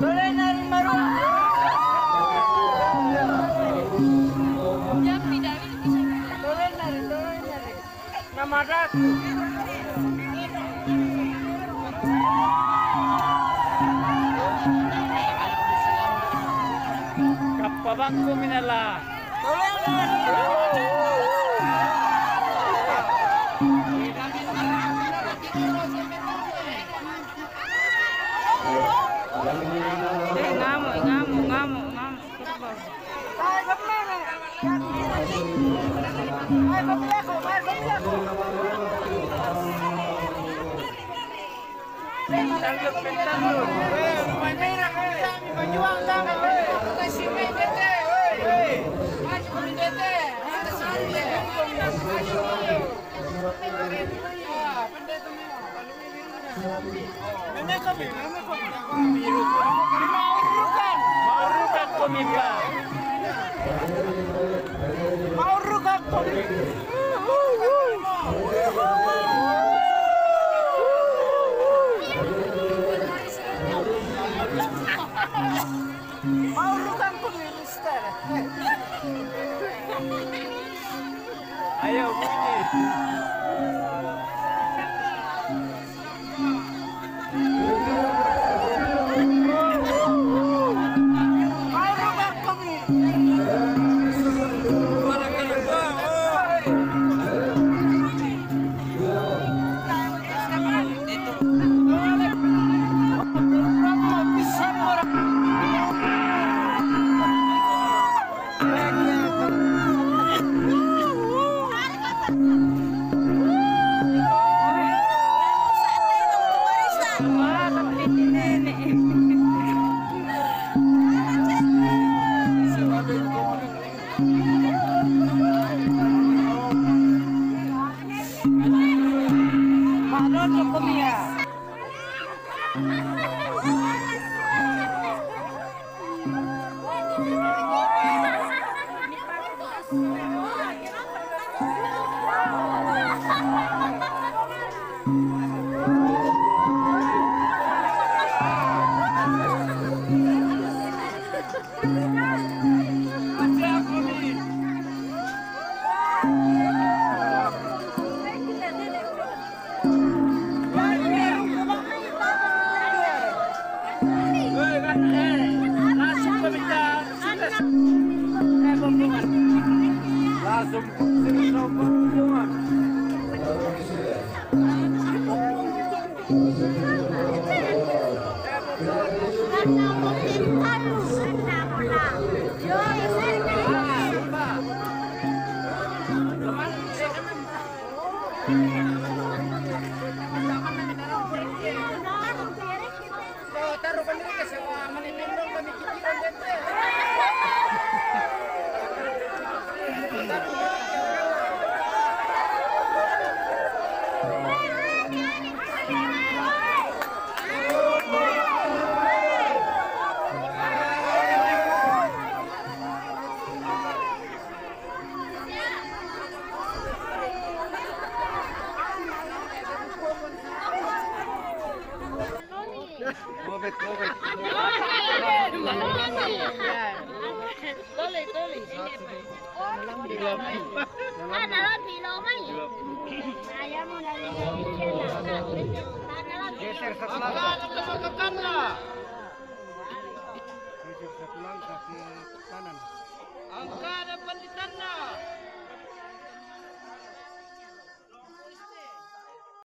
Bye. Kapabangko minala. Ngamo, ngamo, ngamo, ngamo. Ay, bapak. Ay, bapak. Ay, bapak. Nene kami. Maurukan. Komika. Maurukan kami. Ayaw bunyi. Maurukan Lazım, sizin şampuanınız var. Hindi lang kami kikilan dito eh. Move it, Angka depan di sana.